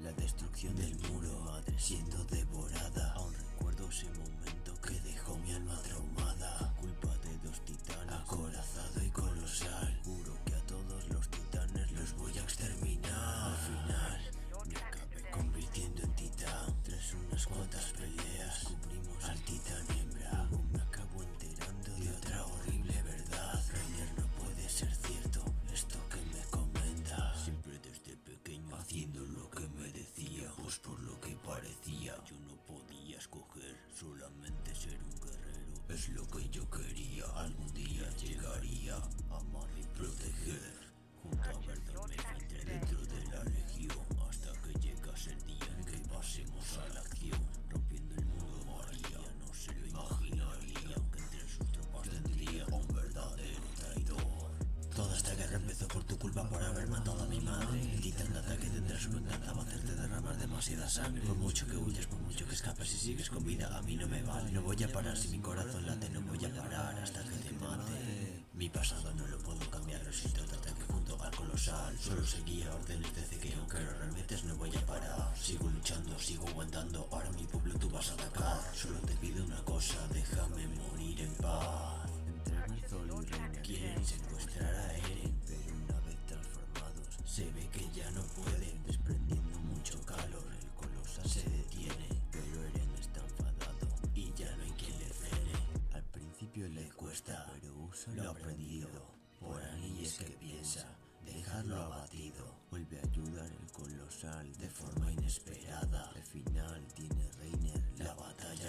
La destrucción del muro, madre siendo devorada. Aún recuerdo ese momento que dejó mi alma traumada. Culpa de dos titanes, acorazado y colosal. Juro que a todos los titanes los voy a exterminar. Al final, me acabé convirtiendo en titán. Tras unas cuantas pues por lo que parecía. Yo no podía escoger solamente ser un guerrero. Es lo que yo quería, algún día llegaría a amar y proteger. Junto a Verdun me filtré dentro de la legión Hasta que llegase el día en que pasemos a la acción Rompiendo el muro María no se lo imaginaría Que entre sus tropas tendría un verdadero traidor Toda esta guerra empezó por tu culpa por haber matado a mi madre El titán de ataque tendrá su venganza Va a hacerte derramar demasiada Por mucho que huyas, por mucho que escapes y sigues con vida A mí no me vale, no voy a parar si mi corazón late No voy a parar hasta que te mate. Mi pasado no lo puedo cambiar, lo siento te ataque junto al colosal Solo seguía órdenes de que aunque lo remetes no voy a parar. Sigo luchando, sigo aguantando, ahora mi pueblo tú vas a lo aprendido por ahí es que piensa dejarlo abatido. Vuelve a ayudar el colosal de forma inesperada. Al final tiene Reiner la batalla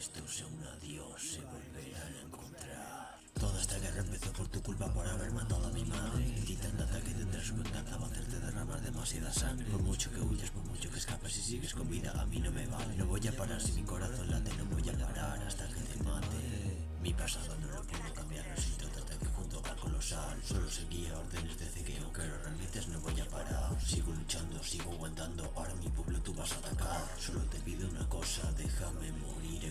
Aunque esto sea un adiós, se volverán a encontrar. Toda esta guerra empezó por tu culpa por haber matado a mi madre. El titán ataque tendrá su venganza, va a hacerte derramar demasiada sangre. Por mucho que huyas, por mucho que escapes y sigues con vida, a mí no me vale. No voy a parar si mi corazón late, no voy a parar hasta que te mate. Mi pasado no lo puedo cambiar, lo siento, te ataque junto al colosal. Solo seguía órdenes de que aunque lo no voy a parar. Sigo luchando, sigo aguantando, ahora mi pueblo tú vas a atacar. Solo te pido una cosa, déjame morir